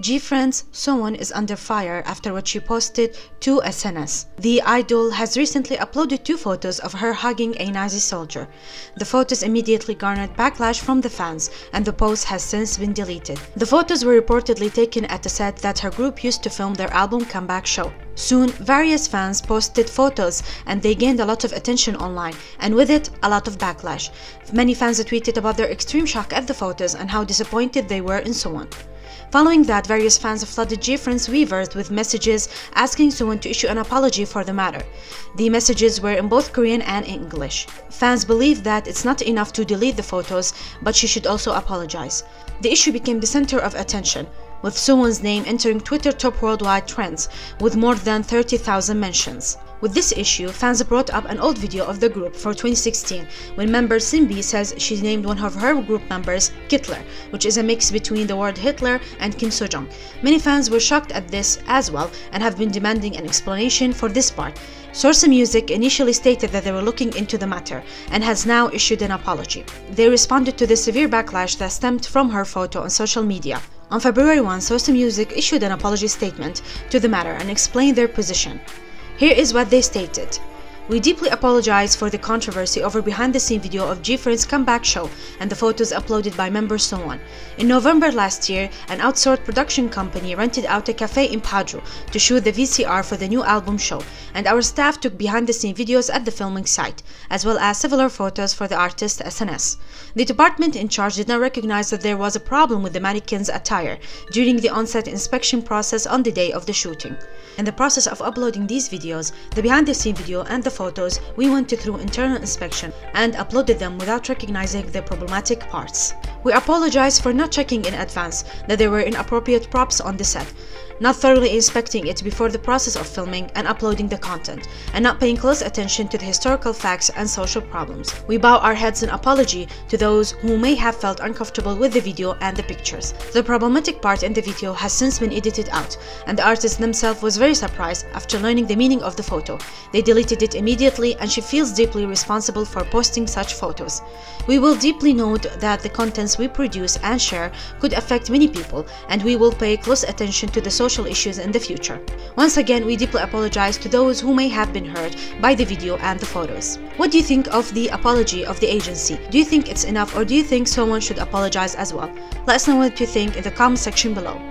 G-Friends, Sowon is under fire after what she posted to SNS. The idol has recently uploaded two photos of her hugging a Nazi soldier. The photos immediately garnered backlash from the fans, and the post has since been deleted. The photos were reportedly taken at a set that her group used to film their album comeback show. Soon, various fans posted photos and they gained a lot of attention online, and with it, a lot of backlash. Many fans tweeted about their extreme shock at the photos and how disappointed they were in Sowon. Following that, various fans flooded G-Friends Weverse with messages asking Sowon to issue an apology for the matter. The messages were in both Korean and English. Fans believe that it's not enough to delete the photos, but she should also apologize. The issue became the center of attention with Sowon's name entering Twitter top worldwide trends with more than 30,000 mentions. With this issue, fans brought up an old video of the group for 2016 when member SinB says she named one of her group members Kitler, which is a mix between the word Hitler and Kim So Sojong. Many fans were shocked at this as well and have been demanding an explanation for this part. Source Music initially stated that they were looking into the matter and has now issued an apology. They responded to the severe backlash that stemmed from her photo on social media. On February 1, Source Music issued an apology statement to the matter and explained their position. Here is what they stated. We deeply apologize for the controversy over behind-the-scene video of G-Friends' comeback show and the photos uploaded by member Sowon. In November last year, an outsourced production company rented out a cafe in Padro to shoot the VCR for the new album show, and our staff took behind-the-scene videos at the filming site, as well as similar photos for the artist SNS. The department in charge did not recognize that there was a problem with the mannequin's attire during the on-set inspection process on the day of the shooting. In the process of uploading these videos, the behind-the-scene video and the photos, we went through internal inspection and uploaded them without recognizing the problematic parts. We apologize for not checking in advance that there were inappropriate props on the set, not thoroughly inspecting it before the process of filming and uploading the content, and not paying close attention to the historical facts and social problems. We bow our heads in apology to those who may have felt uncomfortable with the video and the pictures. The problematic part in the video has since been edited out, and the artist themselves was very surprised after learning the meaning of the photo. They deleted it immediately and she feels deeply responsible for posting such photos. We will deeply note that the contents we produce and share could affect many people, and we will pay close attention to the social social issues in the future. Once again, we deeply apologize to those who may have been hurt by the video and the photos. What do you think of the apology of the agency? Do you think it's enough or do you think Sowon should apologize as well? Let us know what you think in the comment section below.